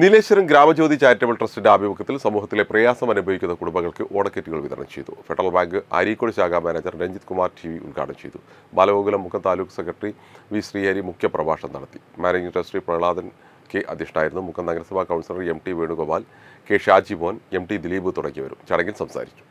Nileshwaram Gramjyoti charitable ട്രസ്റ്റിന്റെ ആഭിമുഖ്യത്തിൽ സമൂഹത്തിലെ പ്രയാസം അനുഭവിക്കുന്ന കുടുംബങ്ങൾക്ക് ഓണക്കിറ്റുകൾ വിതരണം ചെയ്തു. ഫെഡറൽ ബാങ്ക് അരീക്കോട് ശാഖാ manager Ranjith Kumar T V ഉദ്ഘാടനം ചെയ്തു. ബാലഗോകുലം മുഖം താലൂക്ക് സെക്രട്ടറി വി ശ്രീഹരി മുഖ്യപ്രഭാഷണം നടത്തി. മാനേജിംഗ് ട്രസ്റ്റി പ്രഹ്ലാദൻ കെ അധ്യക്ഷനായിരുന്നു. മുഖം നഗരസഭാ councillor M T Venugopal K Shaji Mon M T Dileep തുടങ്ങിയവരും ചടങ്ങിൽ സംസാരിച്ചു.